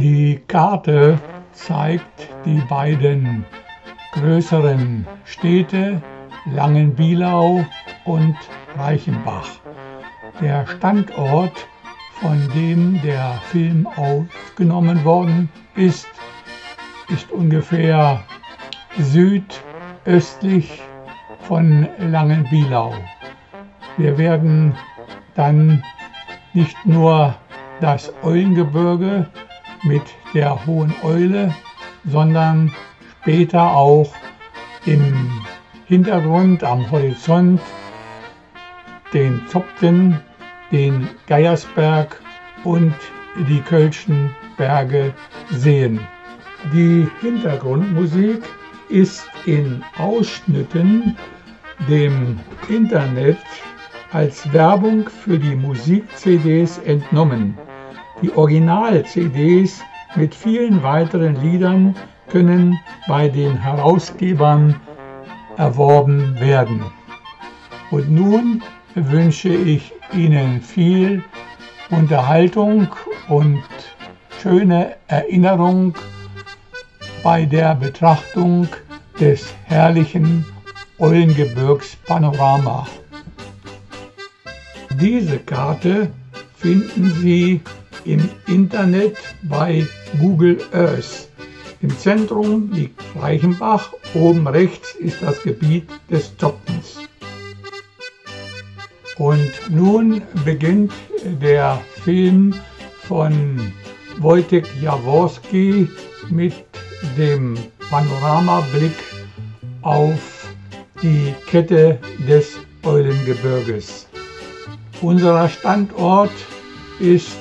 Die Karte zeigt die beiden größeren Städte Langenbielau und Reichenbach. Der Standort, von dem der Film aufgenommen worden ist, ist ungefähr südöstlich von Langenbielau. Wir werden dann nicht nur das Eulengebirge mit der Hohen Eule, sondern später auch im Hintergrund am Horizont den Zopten, den Geiersberg und die Kölschen Berge sehen. Die Hintergrundmusik ist in Ausschnitten dem Internet als Werbung für die Musik-CDs entnommen. Die Original-CDs mit vielen weiteren Liedern können bei den Herausgebern erworben werden. Und nun wünsche ich Ihnen viel Unterhaltung und schöne Erinnerung bei der Betrachtung des herrlichen Eulengebirgspanorama. Diese Karte finden Sie im Internet bei Google Earth. Im Zentrum liegt Reichenbach, oben rechts ist das Gebiet des Zopfens. Und nun beginnt der Film von Wojtek Jaworski mit dem Panoramablick auf die Kette des Eulengebirges. Unser Standort ist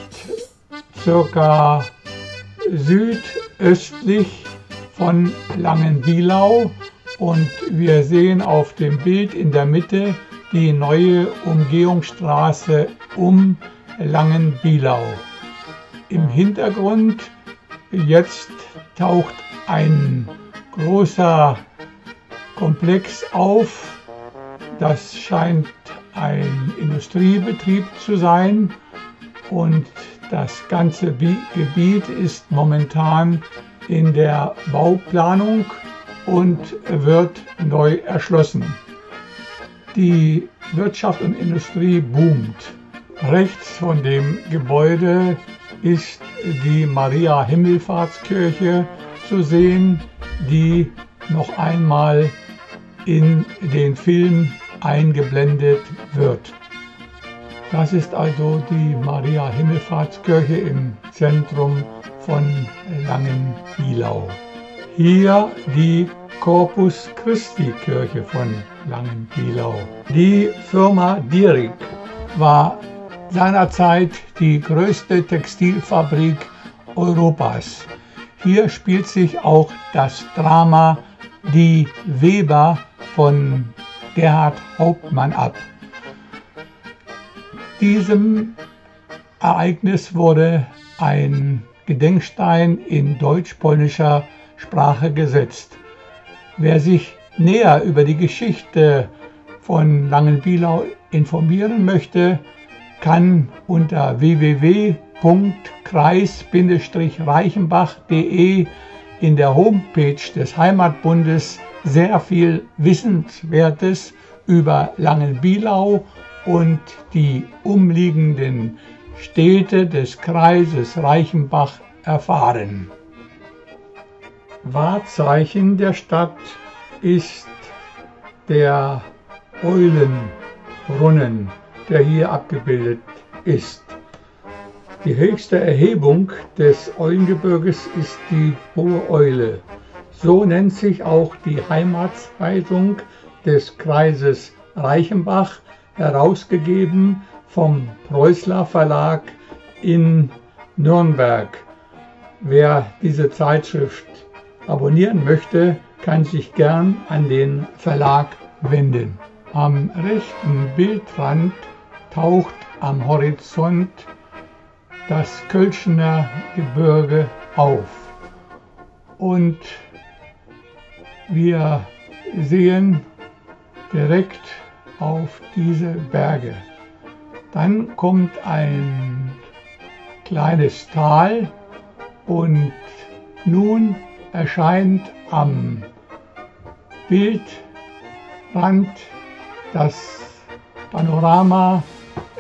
circa südöstlich von Langenbielau und wir sehen auf dem Bild in der Mitte die neue Umgehungsstraße um Langenbielau. Im Hintergrund jetzt taucht ein großer Komplex auf. Das scheint ein Industriebetrieb zu sein und das ganze Gebiet ist momentan in der Bauplanung und wird neu erschlossen. Die Wirtschaft und Industrie boomt. Rechts von dem Gebäude ist die Maria Himmelfahrtskirche zu sehen, die noch einmal in den Film eingeblendet wird. Das ist also die Maria Himmelfahrtskirche im Zentrum von Langenbielau. Hier die Corpus Christi Kirche von Langenbielau. Die Firma Dierig war seinerzeit die größte Textilfabrik Europas. Hier spielt sich auch das Drama Die Weber von Gerhard Hauptmann ab. Diesem Ereignis wurde ein Gedenkstein in deutsch-polnischer Sprache gesetzt. Wer sich näher über die Geschichte von Langenbielau informieren möchte, kann unter www.kreis-reichenbach.de in der Homepage des Heimatbundes sehr viel Wissenswertes über Langenbielau und die umliegenden Städte des Kreises Reichenbach erfahren. Wahrzeichen der Stadt ist der Eulenbrunnen, der hier abgebildet ist. Die höchste Erhebung des Eulengebirges ist die Hohe Eule. So nennt sich auch die Heimatzeitung des Kreises Reichenbach, herausgegeben vom Preußler Verlag in Nürnberg. Wer diese Zeitschrift abonnieren möchte, kann sich gern an den Verlag wenden. Am rechten Bildrand taucht am Horizont das Kölschner Gebirge auf. Und wir sehen direkt auf diese Berge. Dann kommt ein kleines Tal Und nun erscheint am Bildrand das Panorama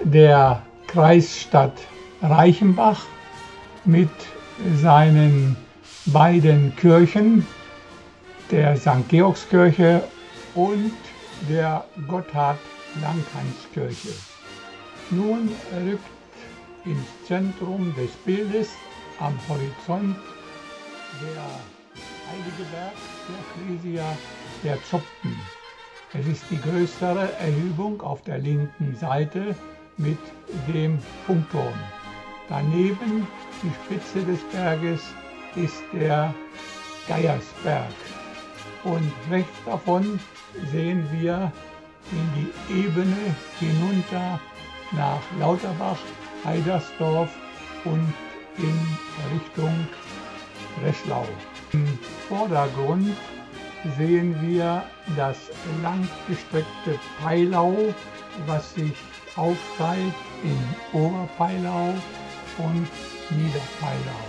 der Kreisstadt Reichenbach mit seinen beiden Kirchen, der St. Georgskirche und der Gotthard-Langkranzkirche. Nun rückt ins Zentrum des Bildes am Horizont der heilige Berg der Ecclesia der Zopten. Es ist die größere Erhebung auf der linken Seite mit dem Funkturm. Daneben die Spitze des Berges ist der Geiersberg. Und rechts davon sehen wir in die Ebene hinunter nach Lauterbach, Heidersdorf und in Richtung Breslau. Im Vordergrund sehen wir das langgestreckte Peilau, was sich aufteilt in Oberpeilau und Niederpeilau.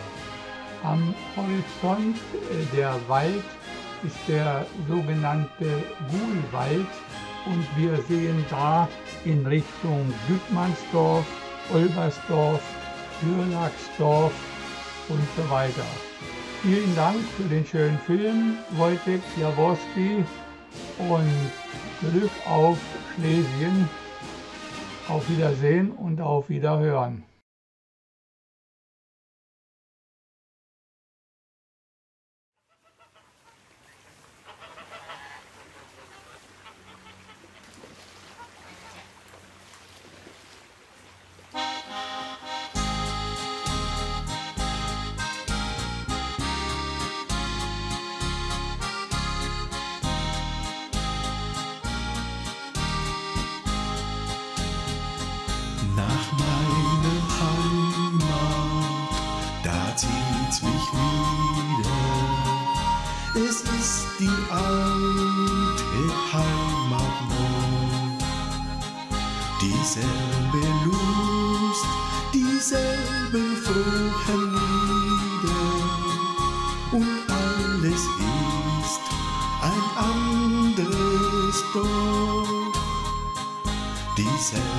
Am Horizont äh, der Wald ist der sogenannte Guhlwald und wir sehen da in Richtung Güttmannsdorf, Olbersdorf, Lürlacksdorf und so weiter. Vielen Dank für den schönen Film, Wojtek Jaworski und Glück auf Schlesien. Auf Wiedersehen und auf Wiederhören.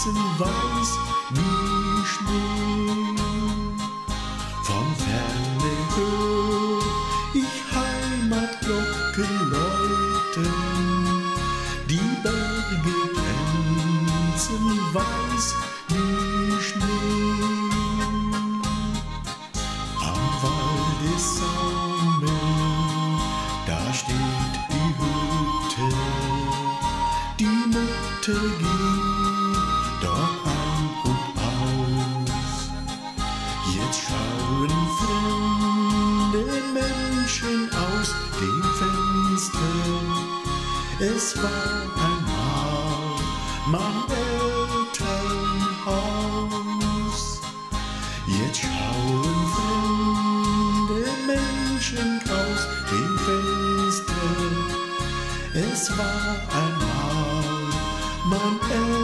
glänzen weiß wie Schnee. Von ferne hör ich Heimatglocken läuten, die Berge glänzen weiß wie Schnee. Worte ging dem Fenster. Es war einmal mein Elternhaus. Jetzt schauen fremde Menschen aus dem Fenster. Es war einmal mein Elternhaus.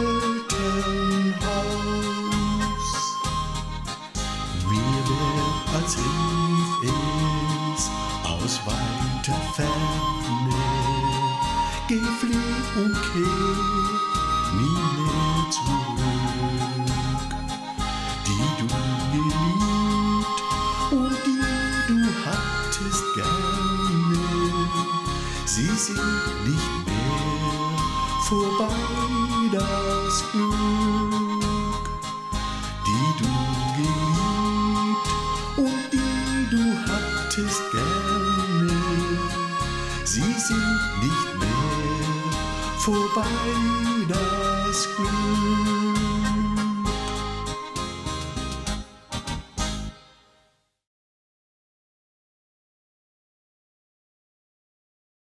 Hattest gerne, sie sind nicht mehr vorbei das Glück.